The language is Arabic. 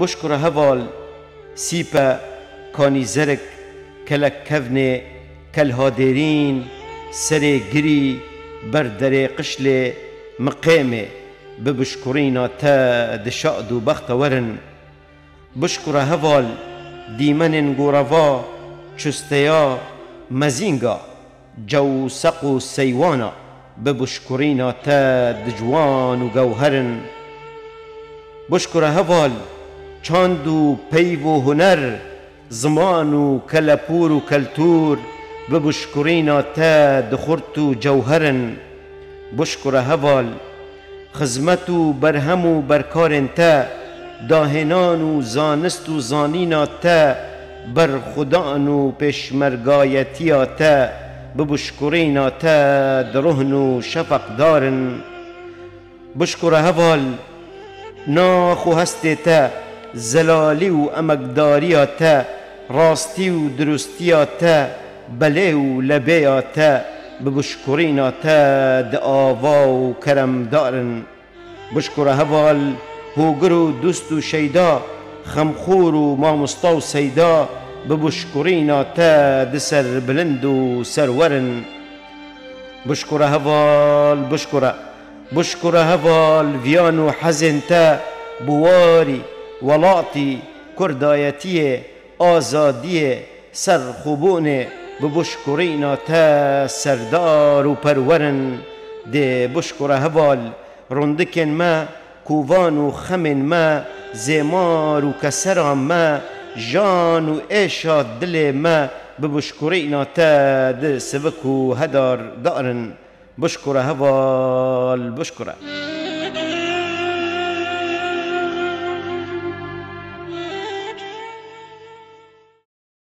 بشکر هوال سیپا کانی زرک کلک کونه کلها دیرین سری گری بر دره قشل مقیمه ببشکرینا تا دشاد و بخت ورن. بشکر هوال دیمن گوروا چستیا مزینگا جو سقو سیوانا ببشکرینا تا دجوان و گوهرن. بشکر هوال چاند پیو و هنر زمان و کلپور و کلتور ببشکرینا تا دخورت و جوهرن بشکر هوال خزمت و برهم و برکارن تا داهنان و زانست و زانینا تا بر خدان و پشمرگایتی تا ببشکرینا تا درهن و شفق دارن بشکر هوال ناخو هستی تا زلالی و امکداری تا راستی و درستی تا بله و لبه تا ببشکرینا تا دعاوا و کرم دارن بشکر هوال هوگر و دوست و شیدا خمخور و مامستا و سیدا ببشکرینا تا دسر بلند و سرورن. بشکر هوال بشکر هوال ویان و حزن تا بواری وڵاتی کوردایەتیە ئازادیە سەرخوبوونێ ببشکڕیناتە سەردار و پەروەرن دێ بشکڕە هەواڵ ڕوندکێن مە کوڤان و خەمێن مە زێمار و کەسەران مە ژان و ئێشا دلێ مە ببشکڕیناتە د سبک و هەدار دارن بشکڕە هەواڵ بشکڕە.